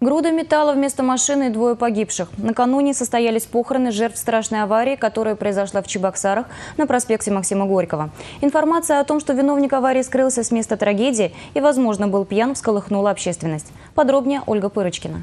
Груда металла вместо машины и двое погибших. Накануне состоялись похороны жертв страшной аварии, которая произошла в Чебоксарах на проспекте Максима Горького. Информация о том, что виновник аварии скрылся с места трагедии и, возможно, был пьян, всколыхнула общественность. Подробнее Ольга Пырочкина.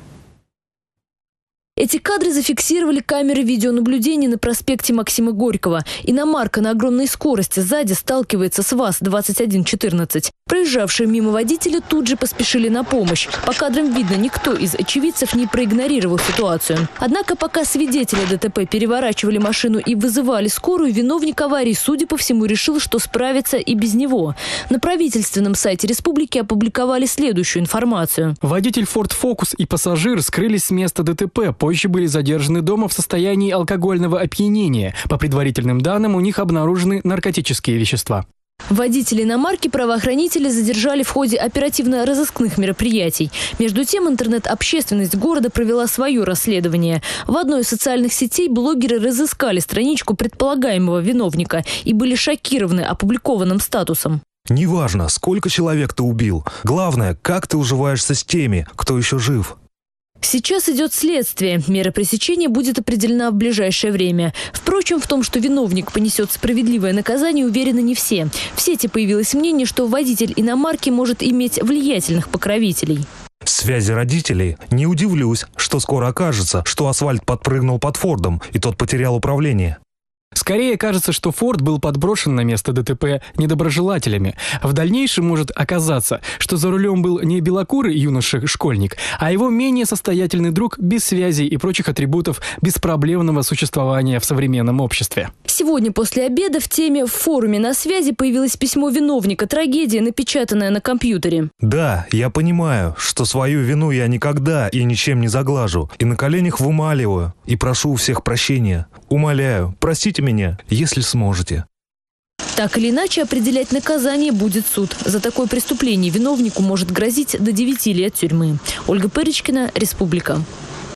Эти кадры зафиксировали камеры видеонаблюдения на проспекте Максима Горького. Иномарка на огромной скорости сзади сталкивается с ВАЗ-2114. Проезжавшие мимо водители тут же поспешили на помощь. По кадрам видно, никто из очевидцев не проигнорировал ситуацию. Однако пока свидетели ДТП переворачивали машину и вызывали скорую, виновник аварии, судя по всему, решил, что справится и без него. На правительственном сайте республики опубликовали следующую информацию. Водитель Ford Focus и пассажир скрылись с места ДТП позже были задержаны дома в состоянии алкогольного опьянения. По предварительным данным, у них обнаружены наркотические вещества. Водители иномарки правоохранители задержали в ходе оперативно-розыскных мероприятий. Между тем, интернет-общественность города провела свое расследование. В одной из социальных сетей блогеры разыскали страничку предполагаемого виновника и были шокированы опубликованным статусом. Неважно, сколько человек ты убил. Главное, как ты уживаешься с теми, кто еще жив. Сейчас идет следствие. Мера пресечения будет определена в ближайшее время. Впрочем, в том, что виновник понесет справедливое наказание, уверены не все. В сети появилось мнение, что водитель иномарки может иметь влиятельных покровителей. Связи родителей. Не удивлюсь, что скоро окажется, что асфальт подпрыгнул под Фордом, и тот потерял управление. Скорее кажется, что Форд был подброшен на место ДТП недоброжелателями. В дальнейшем может оказаться, что за рулем был не белокурый юноша-школьник, а его менее состоятельный друг без связей и прочих атрибутов беспроблемного существования в современном обществе. Сегодня после обеда в теме в форуме на связи появилось письмо виновника трагедии, напечатанное на компьютере. Да, я понимаю, что свою вину я никогда и ничем не заглажу. И на коленях вымаливаю. И прошу у всех прощения. Умоляю, простите меня, если сможете. Так или иначе, определять наказание будет суд. За такое преступление виновнику может грозить до 9 лет тюрьмы. Ольга Пырочкина, Республика.